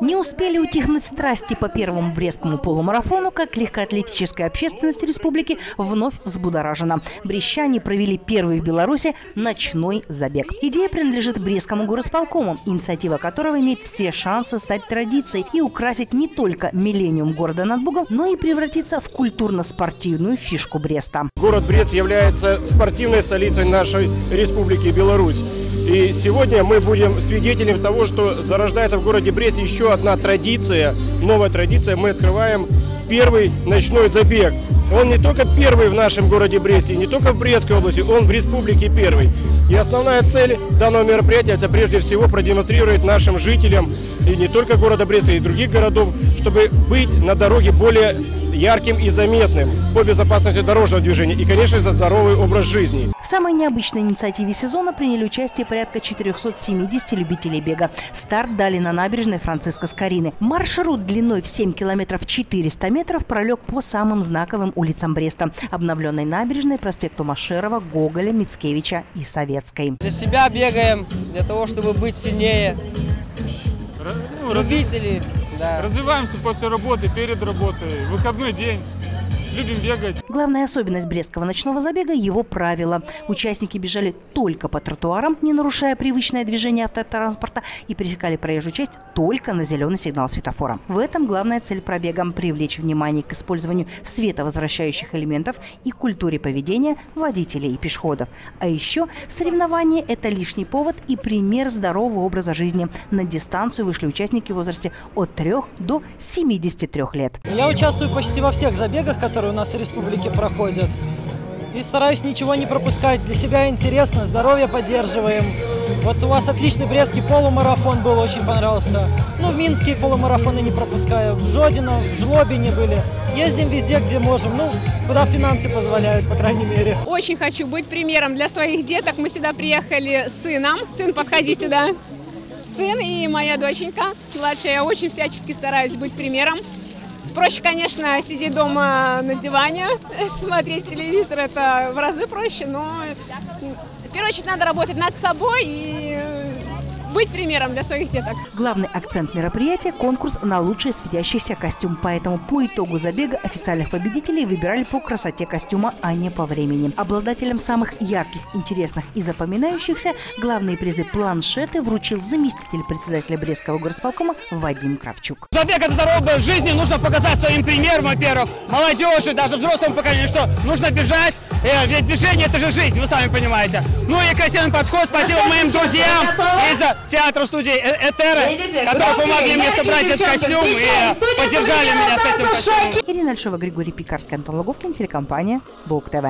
Не успели утихнуть страсти по первому Брестскому полумарафону, как легкоатлетическая общественность республики вновь взбудоражена. Брещане провели первый в Беларуси ночной забег. Идея принадлежит Брестскому горосполкому, инициатива которого имеет все шансы стать традицией и украсить не только миллениум города над Бугом, но и превратиться в культурно-спортивную фишку Бреста. Город Брест является спортивной столицей нашей республики Беларусь. И сегодня мы будем свидетелем того, что зарождается в городе Брест еще одна традиция, новая традиция. Мы открываем первый ночной забег. Он не только первый в нашем городе Бресте, не только в Брестской области, он в республике первый. И основная цель данного мероприятия – это прежде всего продемонстрировать нашим жителям, и не только города Бреста, и других городов, чтобы быть на дороге более ярким и заметным по безопасности дорожного движения и, конечно, за здоровый образ жизни. В самой необычной инициативе сезона приняли участие порядка 470 любителей бега. Старт дали на набережной Франциска Скорины. Маршрут длиной в 7 километров 400 метров пролег по самым знаковым улицам Бреста. Обновленной набережной проспекту Машерова, Гоголя, Мицкевича и Советской. Для себя бегаем, для того, чтобы быть сильнее. Ну, Любители, да. Развиваемся после работы, перед работой, выходной день. Любим бегать. Главная особенность Брестского ночного забега – его правила. Участники бежали только по тротуарам, не нарушая привычное движение автотранспорта, и пересекали проезжую часть только на зеленый сигнал светофора. В этом главная цель пробега – привлечь внимание к использованию световозвращающих элементов и культуре поведения водителей и пешеходов. А еще соревнование – это лишний повод и пример здорового образа жизни. На дистанцию вышли участники в возрасте от 3 до 73 лет. Я участвую почти во всех забегах, которые у нас в республике проходят. И стараюсь ничего не пропускать. Для себя интересно, здоровье поддерживаем. Вот у вас отличный брестский полумарафон был, очень понравился. Ну, в Минске полумарафоны не пропускаю. В Жодино, в Жлобине были. Ездим везде, где можем. Ну, куда финансы позволяют, по крайней мере. Очень хочу быть примером для своих деток. Мы сюда приехали с сыном. Сын, подходи сюда. Сын и моя доченька младшая. Я очень всячески стараюсь быть примером. Проще, конечно, сидеть дома на диване, смотреть телевизор, это в разы проще, но в первую очередь надо работать над собой и быть примером для своих деток. Главный акцент мероприятия – конкурс на лучший светящийся костюм. Поэтому по итогу забега официальных победителей выбирали по красоте костюма, а не по времени. Обладателям самых ярких, интересных и запоминающихся главные призы планшеты вручил заместитель председателя Брестского горосполкома Вадим Кравчук. Забег – это здоровый образ жизни. Нужно показать своим примером, во-первых, молодежи, даже взрослому поколению, что нужно бежать, э, ведь движение – это же жизнь, вы сами понимаете. Ну и красивый подход. Спасибо моим друзьям из театра студии «Э- Этера, которые помогли мне собрать этот костюм и поддержали меня с этим костюмом. Ирина Альшова, Григорий Пекарский, Антон Логовкин, телекомпания «Бук ТВ».